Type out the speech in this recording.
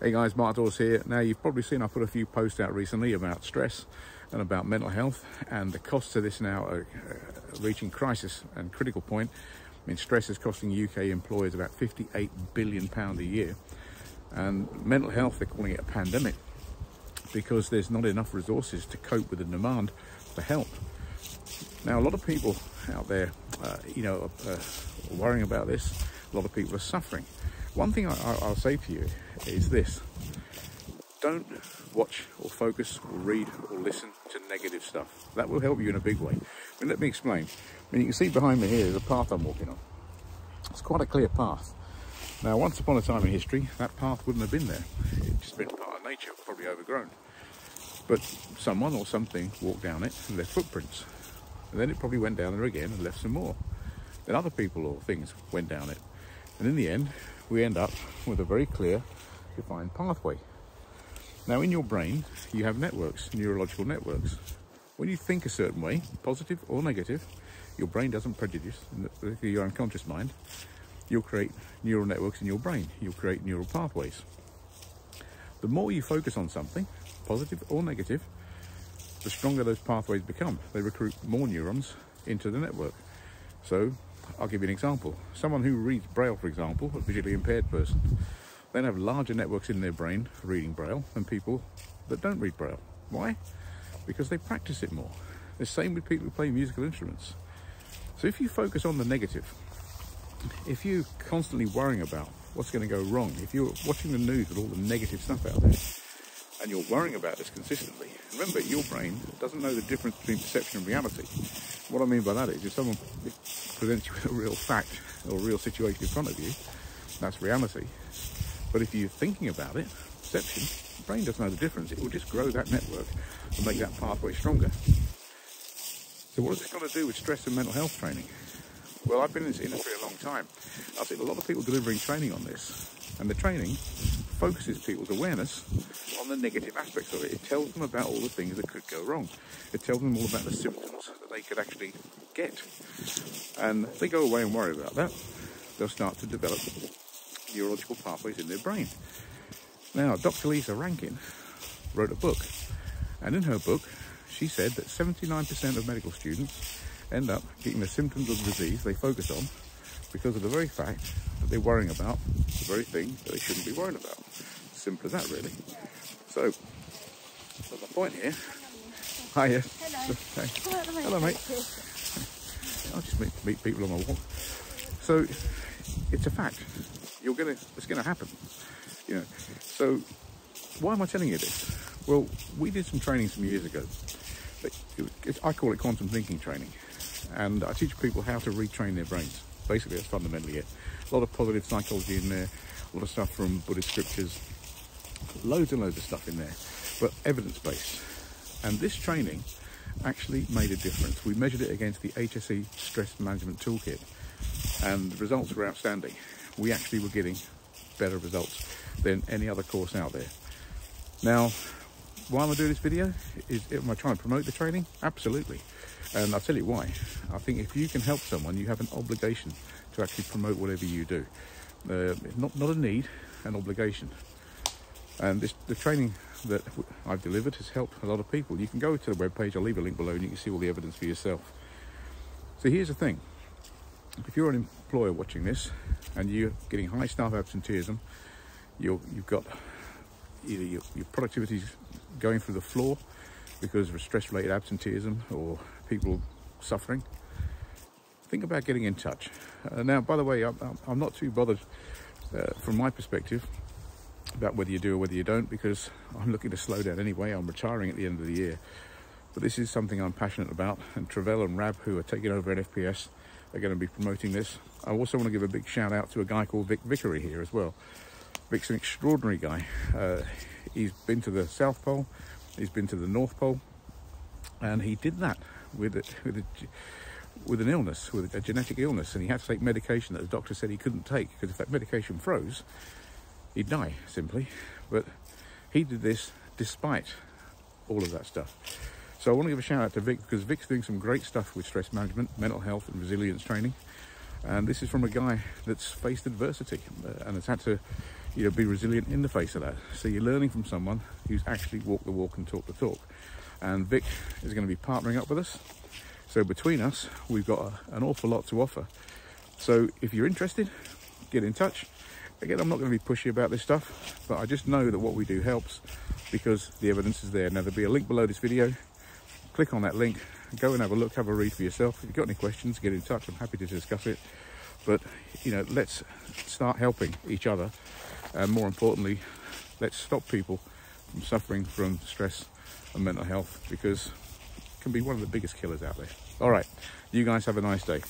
Hey guys, Mark Dawes here. Now you've probably seen I put a few posts out recently about stress and about mental health and the costs of this now are uh, reaching crisis and critical point. I mean, stress is costing UK employers about 58 billion pound a year. And mental health, they're calling it a pandemic because there's not enough resources to cope with the demand for help. Now, a lot of people out there, uh, you know, uh, worrying about this. A lot of people are suffering. One thing I, will say to you is this don't watch or focus or read or listen to negative stuff. That will help you in a big way. I mean, let me explain. I mean, you can see behind me here is a path I'm walking on. It's quite a clear path. Now, once upon a time in history, that path wouldn't have been there. It'd just been part of nature, probably overgrown. But someone or something walked down it and left footprints. And then it probably went down there again and left some more. Then other people or things went down it. And in the end, we end up with a very clear, defined pathway. Now, in your brain, you have networks, neurological networks. When you think a certain way, positive or negative, your brain doesn't prejudice your unconscious mind. You'll create neural networks in your brain. You'll create neural pathways. The more you focus on something, positive or negative, the stronger those pathways become. They recruit more neurons into the network. So I'll give you an example. Someone who reads Braille, for example, a visually impaired person, then have larger networks in their brain for reading Braille than people that don't read Braille. Why? Because they practice it more. The same with people who play musical instruments. So if you focus on the negative, if you're constantly worrying about what's going to go wrong, if you're watching the news with all the negative stuff out there, and you're worrying about this consistently, remember your brain doesn't know the difference between perception and reality. What I mean by that is if someone presents you with a real fact or a real situation in front of you, that's reality. But if you're thinking about it, perception, the brain doesn't know the difference. It will just grow that network and make that pathway stronger. So what has this got to do with stress and mental health training? Well, I've been in this industry a long time. I've seen a lot of people delivering training on this. And the training focuses people's awareness on the negative aspects of it. It tells them about all the things that could go wrong. It tells them all about the symptoms that they could actually get. And if they go away and worry about that, they'll start to develop neurological pathways in their brain. Now, Dr. Lisa Rankin wrote a book, and in her book, she said that 79% of medical students end up getting the symptoms of the disease they focus on because of the very fact that they're worrying about the very thing that they shouldn't be worrying about. Simple as that, really. So, that's my point here. Hiya. Hello. Hello, Hello mate. I'll just meet, meet people on my walk. So, it's a fact. You're gonna, it's gonna happen. You know. So, why am I telling you this? Well, we did some training some years ago. I call it quantum thinking training, and I teach people how to retrain their brains. Basically, that's fundamentally it. A lot of positive psychology in there, a lot of stuff from Buddhist scriptures, loads and loads of stuff in there, but evidence-based. And this training actually made a difference. We measured it against the HSE Stress Management Toolkit, and the results were outstanding. We actually were getting better results than any other course out there. Now, why am I doing this video? Is am I trying to promote the training? Absolutely. And I'll tell you why. I think if you can help someone, you have an obligation to actually promote whatever you do. Uh, not, not a need, an obligation. And this, the training that I've delivered has helped a lot of people. You can go to the webpage, I'll leave a link below, and you can see all the evidence for yourself. So here's the thing. If you're an employer watching this, and you're getting high staff absenteeism, you have got either your, your productivity is going through the floor because of stress-related absenteeism or people suffering, think about getting in touch. Uh, now, by the way, I'm, I'm not too bothered uh, from my perspective about whether you do or whether you don't because I'm looking to slow down anyway. I'm retiring at the end of the year. But this is something I'm passionate about and Travell and Rab, who are taking over at FPS, are going to be promoting this. I also want to give a big shout out to a guy called Vic Vickery here as well. Vic's an extraordinary guy. Uh, he's been to the South Pole, he's been to the North Pole, and he did that with a, with a, with an illness, with a genetic illness, and he had to take medication that the doctor said he couldn't take because if that medication froze, he'd die simply. But he did this despite all of that stuff. So I want to give a shout out to Vic because Vic's doing some great stuff with stress management, mental health, and resilience training. And this is from a guy that's faced adversity uh, and has had to you know, be resilient in the face of that. So you're learning from someone who's actually walked the walk and talked the talk. And Vic is going to be partnering up with us. So between us, we've got a, an awful lot to offer. So if you're interested, get in touch. Again, I'm not going to be pushy about this stuff, but I just know that what we do helps because the evidence is there. Now, there'll be a link below this video. Click on that link, go and have a look, have a read for yourself. If you've got any questions, get in touch. I'm happy to discuss it. But, you know, let's start helping each other. And more importantly, let's stop people from suffering from stress and mental health because it can be one of the biggest killers out there. All right, you guys have a nice day.